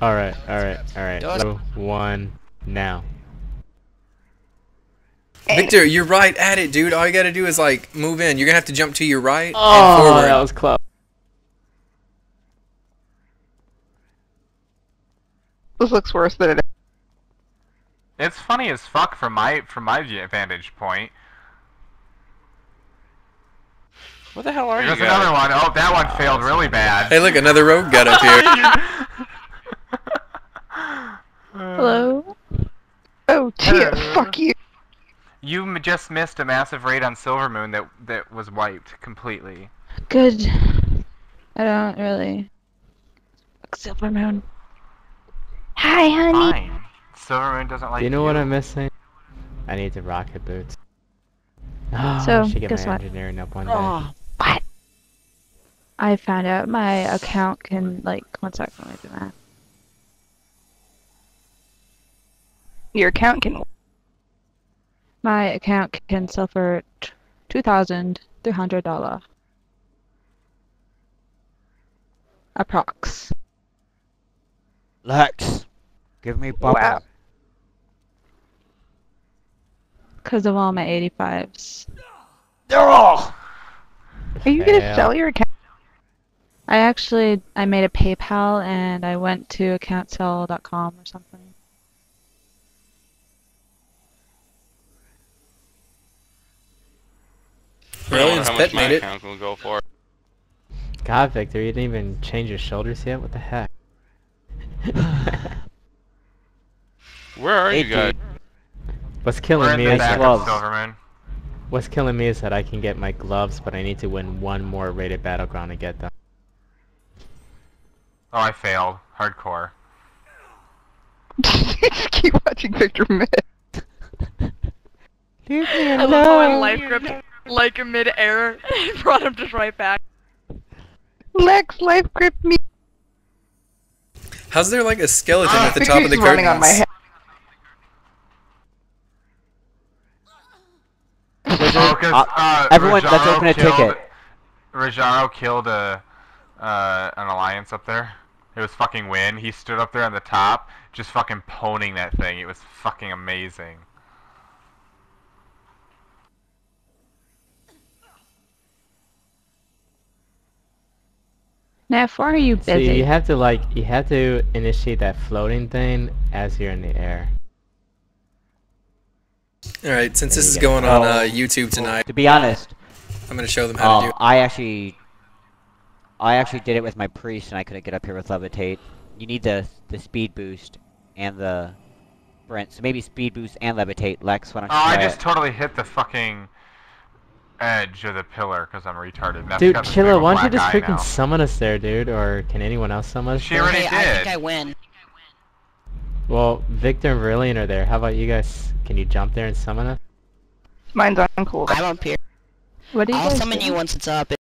Alright, alright, alright. Dos. So, one, now. Victor, you're right at it, dude. All you gotta do is like move in. You're gonna have to jump to your right and Oh, forward. that was close. This looks worse than it. It's funny as fuck from my from my vantage point. What the hell are you There's guys? another one. Oh, that one failed really bad. Hey, look, another rogue got up here. Fuck you. You m- just missed a massive raid on Silvermoon that that was wiped completely. Good. I don't really. Fuck Silvermoon. Hi, honey. Fine. Silvermoon doesn't like Do you know what I'm missing? I need the rocket boots. Oh, So, I should get guess my what? engineering up one day. Oh, I found out my account can, like, one second, let me do that. Your account can. My account can suffer for t- $2,300. Approx. Lex, give me bubble. Wow. Because of all my 85s. They're all. Are you gonna sell your account? I actually, I made a PayPal and I went to accountsell.com or something. Brilliant's how pet much my made it. account go for. God, Victor, you didn't even change your shoulders yet? What the heck? Where are Hey, you guys? What's killing We're me is that, gloves. What's killing me is that I can get my gloves, but I need to win one more rated battleground to get them. Oh, I failed. Hardcore. Keep watching Victor miss. Leave me I love how in life grip, like in mid-air, it brought him just right back. Lex, life grip me. How's there like a skeleton at the top of the curtain? on my head. Oh, 'cause, Uh, uh, everyone, let's open a killed, ticket. Rajaro killed a, uh, an alliance up there. It was fucking Win. He stood up there on the top, just fucking poning that thing. It was fucking amazing. Neff, why are you So busy? you have to like, you have to initiate that floating thing as you're in the air. All right, since this is go. going on Oh. uh, YouTube tonight, To be honest, I'm gonna show them how to do it. I actually, I actually did it with my priest, and I couldn't get up here with levitate. You need the the speed boost and the sprint. So maybe speed boost and levitate. Lex, why don't Oh, you I try just it? totally hit the fucking edge of the pillar because I'm retarded. and that's Dude, got Chilla, why don't you just freaking now. summon us there, dude? Or can anyone else summon us? She there? already Hey, I think did. I win. Well, Victor and Verlian are there. How about you guys? Can you jump there and summon us? Mine's on cooldown. I'm up here. what do you I'll summon do? you once it's up.